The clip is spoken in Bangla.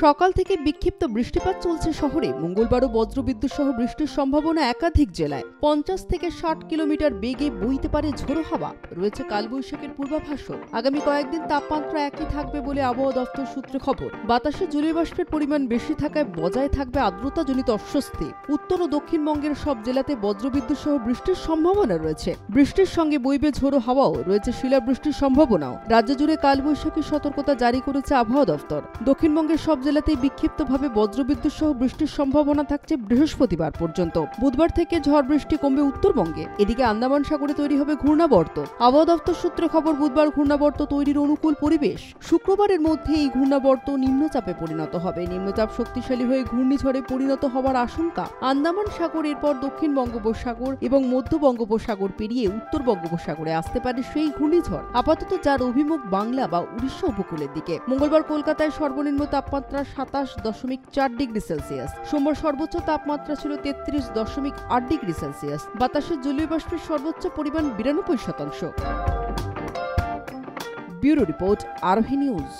সকাল থেকে বিক্ষিপ্ত বৃষ্টিপাত চলছে শহরে। মঙ্গলবারও বজ্রবিদ্যুৎ সহ বৃষ্টির সম্ভাবনা একাধিক জেলায়। পঞ্চাশ থেকে ষাট কিলোমিটার বেগে বইতে পারে ঝোড়ো হাওয়া। রয়েছে কালবৈশাখের পূর্বাভাসও আগামী কয়েকদিন তাপমাত্রা একই থাকবে বলে আবহাওয়া দপ্তর সূত্রে খবর। বাতাসে জলীয় বাষ্পের পরিমাণ বেশি থাকায় বজায় থাকবে আর্দ্রতাজনিত অস্বস্তি। উত্তর ও দক্ষিণবঙ্গের সব জেলাতে বজ্রবিদ্যুৎ সহ বৃষ্টির সম্ভাবনা রয়েছে। বৃষ্টির সঙ্গে বইবে ঝোড়ো হাওয়াও। রয়েছে শিলাবৃষ্টির সম্ভাবনাও। রাজ্য জুড়ে কালবৈশাখী সতর্কতা জারি করেছে আবহাওয়া দফতর দক্ষিণবঙ্গের সব জেলাতেই বিক্ষিপ্তভাবে বজ্রবিদ্যুৎ সহ বৃষ্টির সম্ভাবনা থাকছে বৃহস্পতিবার পর্যন্ত। বুধবার থেকে ঝড় বৃষ্টি কমবে উত্তরবঙ্গে। এদিকে আন্দামান সাগরে তৈরি হবে ঘূর্ণাবর্ত। আবহাওয়া দপ্তর সূত্রে খবর, বুধবার ঘূর্ণাবর্ত তৈরির অনুকূল পরিবেশ। শুক্রবারের মধ্যে এই ঘূর্ণাবর্ত নিম্নচাপে পরিণত হবে। নিম্নচাপ শক্তিশালী হয়ে ঘূর্ণিঝড়ে পরিণত হওয়ার আশঙ্কা আন্দামান সাগর, এরপর দক্ষিণ বঙ্গোপসাগর এবং মধ্য বঙ্গোপসাগর পেরিয়ে উত্তর বঙ্গোপসাগরে আসতে পারে সেই ঘূর্ণিঝড়। আপাতত যার অভিমুখ বাংলা বা উড়িষ্যা উপকূলের দিকে। মঙ্গলবার কলকাতায় সর্বনিম্ন তাপমাত্রা সাতাশ দশমিক চার ডিগ্রি সেলসিয়াস। সোমবার সর্বোচ্চ তাপমাত্রা ছিল তেত্রিশ দশমিক আট ডিগ্রি সেলসিয়াস। বাতাসের জলীয় বাষ্পের সর্বোচ্চ পরিমাণ বিরানব্বই শতাংশ। Bureau report Arohi news.